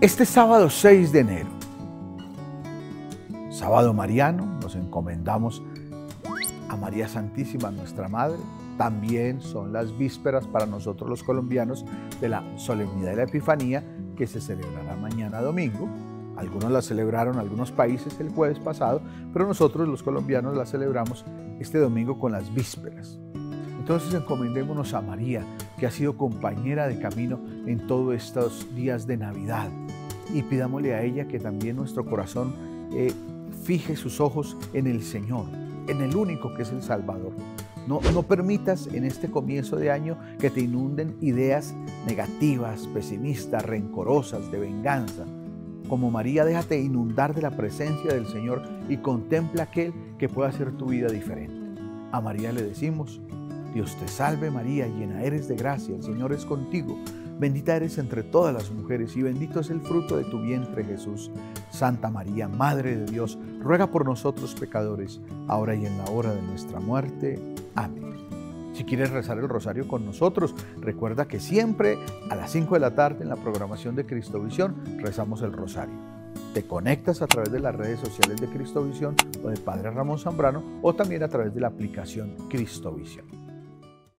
Este sábado 6 de enero, sábado mariano, nos encomendamos a María Santísima, nuestra Madre. También son las vísperas para nosotros los colombianos de la solemnidad de la Epifanía que se celebrará mañana domingo. Algunos la celebraron, algunos países el jueves pasado, pero nosotros los colombianos la celebramos este domingo con las vísperas. Entonces encomendémonos a María, que ha sido compañera de camino en todos estos días de Navidad. Y pidámosle a ella que también nuestro corazón eh, fije sus ojos en el Señor, en el único que es el Salvador. No, no permitas en este comienzo de año que te inunden ideas negativas, pesimistas, rencorosas, de venganza. Como María, déjate inundar de la presencia del Señor y contempla aquel que pueda hacer tu vida diferente. A María le decimos, Dios te salve María, llena eres de gracia, el Señor es contigo. Bendita eres entre todas las mujeres y bendito es el fruto de tu vientre Jesús. Santa María, Madre de Dios, ruega por nosotros pecadores, ahora y en la hora de nuestra muerte. Amén. Si quieres rezar el rosario con nosotros, recuerda que siempre a las 5 de la tarde en la programación de Cristovisión rezamos el rosario. Te conectas a través de las redes sociales de Cristovisión o de Padre Ramón Zambrano o también a través de la aplicación Cristovisión.